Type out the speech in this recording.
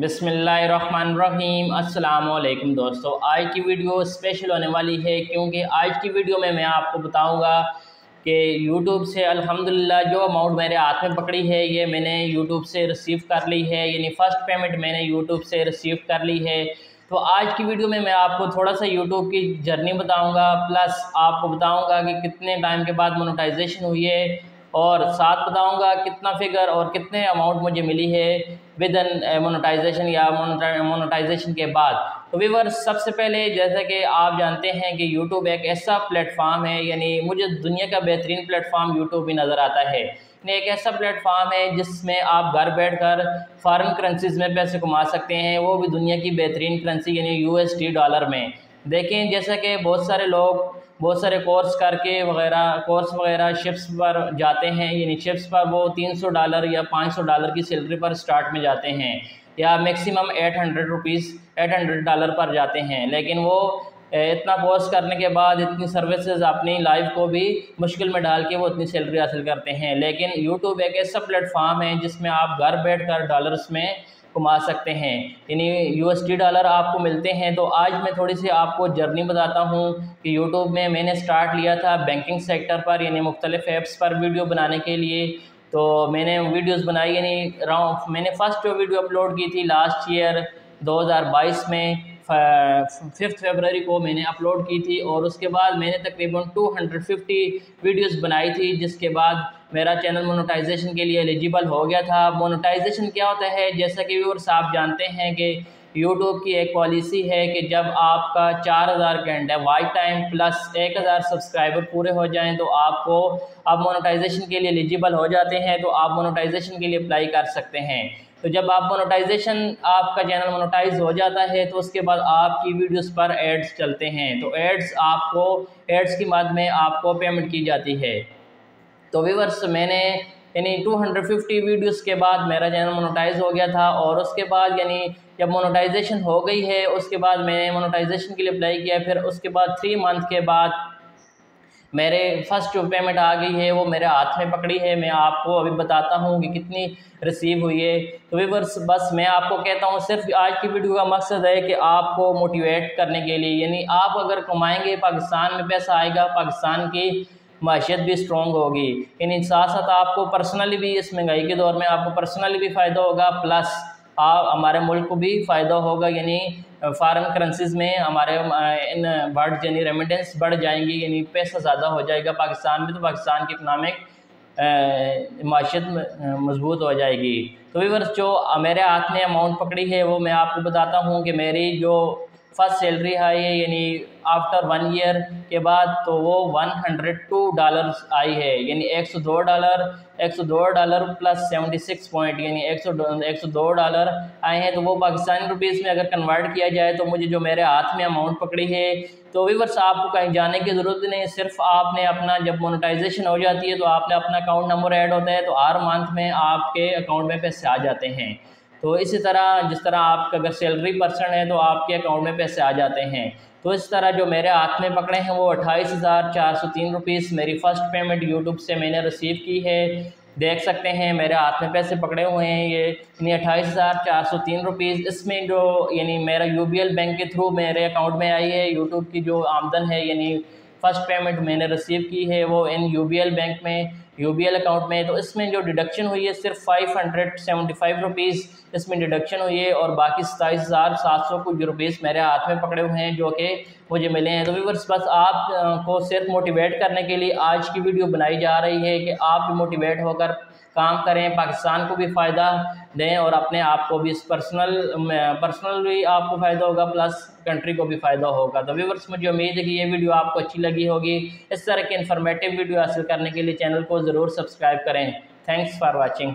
बिसमीम अल्लाम दोस्तों, आज की वीडियो स्पेशल होने वाली है क्योंकि आज की वीडियो में मैं आपको बताऊँगा कि यूट्यूब से अल्हम्दुलिल्लाह जो अमाउंट मेरे हाथ में पकड़ी है, ये मैंने यूट्यूब से रिसीव कर ली है, यानी फ़र्स्ट पेमेंट मैंने यूट्यूब से रिसीव कर ली है। तो आज की वीडियो में मैं आपको थोड़ा सा यूट्यूब की जर्नी बताऊँगा प्लस आपको बताऊँगा कि कितने टाइम के बाद मोनोटाइजेशन हुई है और साथ बताऊँगा कितना फिगर और कितने अमाउंट मुझे मिली है विद इन मोनोटाइजेशन या मोनोटाइजेशन के बाद। तो वीवर सबसे पहले जैसा कि आप जानते हैं कि यूट्यूब एक ऐसा प्लेटफॉर्म है, यानी मुझे दुनिया का बेहतरीन प्लेटफॉर्म यूट्यूब ही नज़र आता है। एक ऐसा प्लेटफॉर्म है जिसमें आप घर बैठ कर फॉरन करेंसीज में पैसे कमा सकते हैं, वो भी दुनिया की बेहतरीन करेंसी यानी यू डॉलर में। देखें, जैसा कि बहुत सारे लोग, बहुत सारे कोर्स करके वगैरह कोर्स वगैरह शिप्स पर जाते हैं, यानी शिप्स पर वो 300 डॉलर या 500 डॉलर की सैलरी पर स्टार्ट में जाते हैं, या maximum 800 rupees eight hundred dollar पर जाते हैं। लेकिन वो इतना कोर्स करने के बाद, इतनी सर्विसेज़ अपनी लाइफ को भी मुश्किल में डाल के वो इतनी सैलरी हासिल करते हैं। लेकिन यूट्यूब एक ऐसा प्लेटफॉर्म है जिसमें आप घर बैठ कर डॉलर्स में कमा सकते हैं। यानी यूएसडी डॉलर आपको मिलते हैं। तो आज मैं थोड़ी सी आपको जर्नी बताता हूँ कि यूट्यूब में मैंने स्टार्ट लिया था बैंकिंग सेक्टर पर, यानी मुख्तलिफ़ ऐप्स पर वीडियो बनाने के लिए। तो मैंने वीडियोज़ बनाई, यानी राउंड मैंने फ़र्स्ट जो वीडियो अपलोड की थी लास्ट ईयर 2022 में। फिफ्थ फेबररी को मैंने अपलोड की थी और उसके बाद मैंने तकरीबन 250 वीडियोस बनाई थी, जिसके बाद मेरा चैनल मोनोटाइजेशन के लिए एलिजिबल हो गया था। मोनोटाइजेशन क्या होता है? जैसा कि व्यूअर्स आप जानते हैं कि यूट्यूब की एक पॉलिसी है कि जब आपका चार हज़ार घंटे वाइट टाइम प्लस एक हज़ार सब्सक्राइबर पूरे हो जाएँ तो आपको आप मोनेटाइजेशन के लिए एलिजिबल हो जाते हैं तो आप मोनेटाइजेशन के लिए अप्लाई कर सकते हैं। तो जब आप मोनोटाइजेशन आपका चैनल मोनोटाइज हो जाता है तो उसके बाद आपकी वीडियोस पर एड्स चलते हैं। तो एड्स आपको एड्स की मद में आपको पेमेंट की जाती है। तो व्यूवर्स मैंने यानी 250 वीडियोस के बाद मेरा चैनल मोनोटाइज हो गया था और उसके बाद यानी जब मोनोटाइजेशन हो गई है, उसके बाद मैंने मोनोटाइजेशन के लिए अप्लाई किया फिर उसके बाद थ्री मंथ के बाद मेरे फ़र्स्ट जो पेमेंट आ गई है, वो मेरे हाथ में पकड़ी है। मैं आपको अभी बताता हूँ कि कितनी रिसीव हुई है। तो वीवर्स बस मैं आपको कहता हूँ, सिर्फ़ आज की वीडियो का मकसद है कि आपको मोटिवेट करने के लिए। यानी आप अगर कमाएँगे, पाकिस्तान में पैसा आएगा, पाकिस्तान की माशियत भी स्ट्रॉन्ग होगी। यानी साथ साथ आपको पर्सनली भी इस महँगाई के दौर में आपको पर्सनली भी फ़ायदा होगा। प्लस आप, हमारे मुल्क को भी फ़ायदा होगा, यानी फॉरेन करेंसीज में हमारे इन बढ़, यानी रेमिडेंस बढ़ जाएँगी, यानी पैसा ज़्यादा हो जाएगा। पाकिस्तान में तो पाकिस्तान की इकनॉमिक माशियत मज़बूत हो जाएगी। तो वीवर्स जो मेरे हाथ में अमाउंट पकड़ी है, वो मैं आपको बताता हूँ कि मेरी जो फ़र्स्ट सैलरी है, यानी आफ्टर वन ईयर के बाद तो वो वन हंड्रेड टू डॉलर आई है, यानी एक सौ दो डॉलर, एक सौ दो dollar plus seventy six point यानी एक सौ एक सौ दो डॉलर आए हैं। तो वो पाकिस्तानी रुपीज़ में अगर कन्वर्ट किया जाए तो मुझे जो मेरे हाथ में अमाउंट पकड़ी है तो वीवर्स आपको कहीं जाने की ज़रूरत नहीं सिर्फ़ आपने अपना जब मोनेटाइजेशन हो जाती है तो आपने अपना अकाउंट नंबर ऐड होता है तो हर मंथ में आपके अकाउंट में पैसे आ जाते हैं। तो इसी तरह, जिस तरह आपका अगर सैलरी पर्सन है तो आपके अकाउंट में पैसे आ जाते हैं। तो इस तरह जो मेरे हाथ में पकड़े हैं, वो अट्ठाईस हज़ार चार सौ तीन रुपीज़ मेरी फ़र्स्ट पेमेंट यूट्यूब से मैंने रिसीव की है। देख सकते हैं, मेरे हाथ में पैसे पकड़े हुए हैं ये। यानी अट्ठाईस हज़ार चार सौ तीन रुपीज़ इसमें जो, यानी मेरा यू बी एल बैंक के थ्रू मेरे अकाउंट में आई है। यूट्यूब की जो आमदन है, यानी फ़र्स्ट पेमेंट मैंने रिसीव की है, वो इन यू बी एल बैंक में। यूबीएल अकाउंट में तो इसमें जो डिडक्शन हुई है सिर्फ़ five hundred seventy five rupees इसमें डिडक्शन हुई है और बाकी सताईस हज़ार सात सौ कुछ रुपीज़ मेरे हाथ में पकड़े हुए हैं, जो कि मुझे मिले हैं। तो व्यूवर्स बस आप को सिर्फ़ मोटिवेट करने के लिए आज की वीडियो बनाई जा रही है कि आप भी मोटिवेट होकर काम करें, पाकिस्तान को भी फ़ायदा दें और अपने आप को भी इस पर्सनल पर्सनल भी आपको फ़ायदा होगा प्लस कंट्री को भी फ़ायदा होगा। तो व्यूवर्स मुझे उम्मीद है कि ये वीडियो आपको अच्छी लगी होगी। इस तरह के इन्फॉर्मेटिव वीडियो हासिल करने के लिए चैनल को ज़रूर सब्सक्राइब करें। Thanks for watching